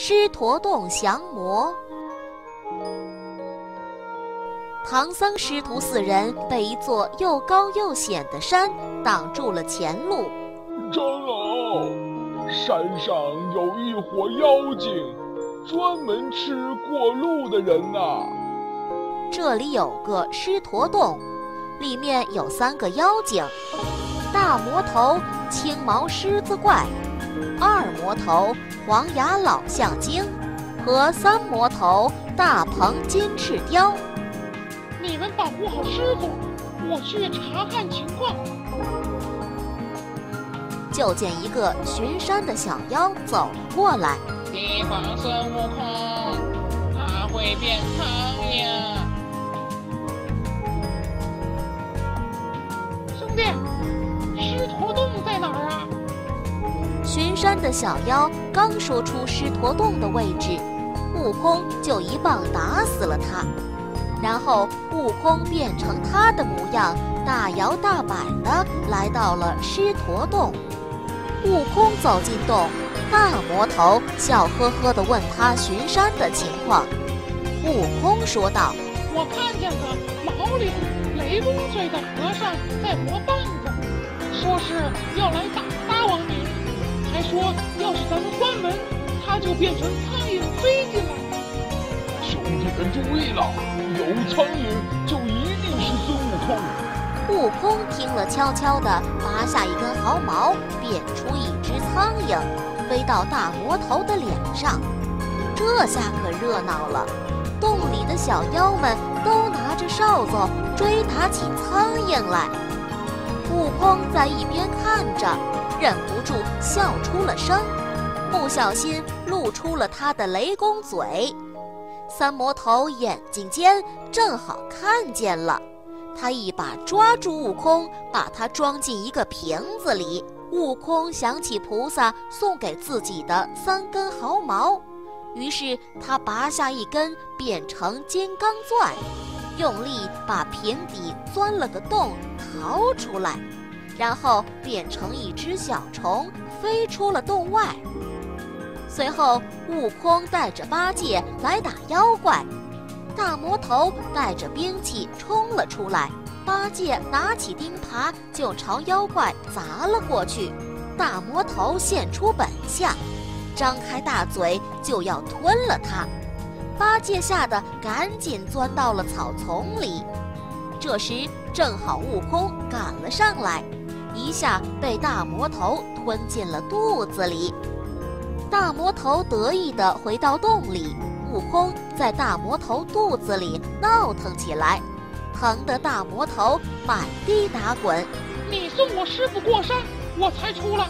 狮驼洞降魔。唐僧师徒四人被一座又高又险的山挡住了前路。长老，山上有一伙妖精，专门吃过路的人呐。这里有个狮驼洞，里面有三个妖精：大魔头青毛狮子怪，二魔头黄牙老象精，和三魔头大鹏金翅雕。你们保护好师傅，我去查看情况。就见一个巡山的小妖走了过来，提防孙悟空，他会变苍蝇。山的小妖刚说出狮驼洞的位置，悟空就一棒打死了他。然后，悟空变成他的模样，大摇大摆地来到了狮驼洞。悟空走进洞，大魔头笑呵呵地问他巡山的情况。悟空说道：“我看见个老脸、雷公嘴的和尚在磨棒子，说是要来打就变成苍蝇飞进来。”兄弟们注意了，有苍蝇就一定是孙悟空。悟空听了，悄悄地拔下一根毫毛，变出一只苍蝇，飞到大魔头的脸上。这下可热闹了，洞里的小妖们都拿着哨子追打起苍蝇来。悟空在一边看着，忍不住笑出了声，不小心露出了他的雷公嘴。三魔头眼睛尖，正好看见了，他一把抓住悟空，把他装进一个瓶子里。悟空想起菩萨送给自己的三根毫毛，于是他拔下一根，变成金刚钻，用力把瓶底钻了个洞，逃出来，然后变成一只小虫，飞出了洞外。随后，悟空带着八戒来打妖怪，大魔头带着兵器冲了出来，八戒拿起钉耙就朝妖怪砸了过去。大魔头现出本相，张开大嘴就要吞了他，八戒吓得赶紧钻到了草丛里。这时正好悟空赶了上来，一下被大魔头吞进了肚子里。大魔头得意地回到洞里，悟空在大魔头肚子里闹腾起来，疼得大魔头满地打滚。你送我师傅过山，我才出来。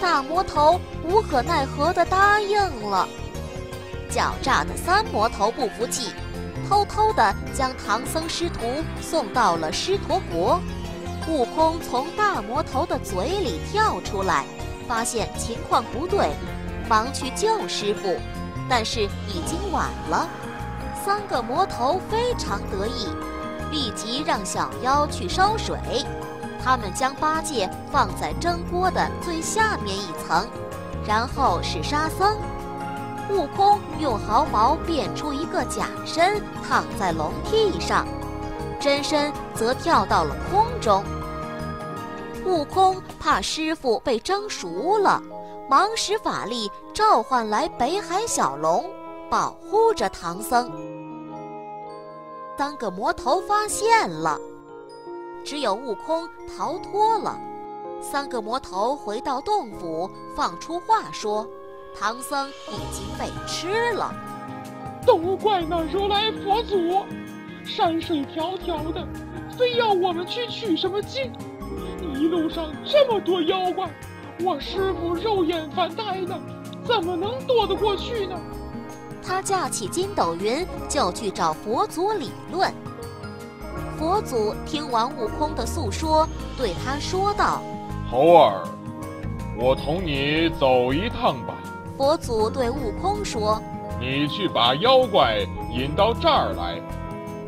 大魔头无可奈何地答应了。狡诈的三魔头不服气，偷偷地将唐僧师徒送到了狮驼国。悟空从大魔头的嘴里跳出来，发现情况不对。忙去救师傅，但是已经晚了。三个魔头非常得意，立即让小妖去烧水。他们将八戒放在蒸锅的最下面一层，然后是沙僧。悟空用毫毛变出一个假身，躺在龙屉上，真身则跳到了空中。悟空怕师傅被蒸熟了。忙使法力召唤来北海小龙，保护着唐僧。三个魔头发现了，只有悟空逃脱了。三个魔头回到洞府，放出话说：“唐僧已经被吃了。”都怪那如来佛祖，山水迢迢的，非要我们去取什么经。一路上这么多妖怪。我师傅肉眼凡胎呢，怎么能躲得过去呢？他架起筋斗云就去找佛祖理论。佛祖听完悟空的诉说，对他说道：“猴儿，我同你走一趟吧。”佛祖对悟空说：“你去把妖怪引到这儿来。”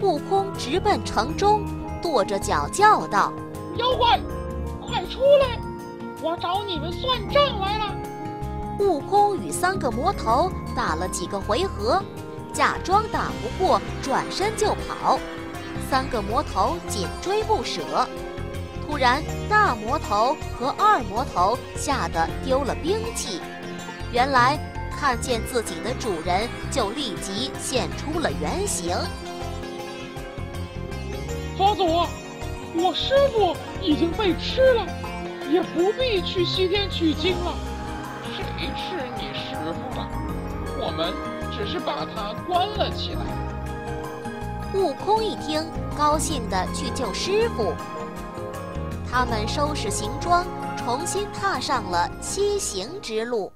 悟空直奔城中，跺着脚叫道：“妖怪，快出来！”我找你们算账来了。悟空与三个魔头打了几个回合，假装打不过，转身就跑。三个魔头紧追不舍。突然，大魔头和二魔头吓得丢了兵器。原来，看见自己的主人，就立即现出了原形。佛祖，我师傅已经被吃了，也不必去西天取经了。谁吃你师傅了？我们只是把他关了起来。悟空一听，高兴的去救师傅。他们收拾行装，重新踏上了西行之路。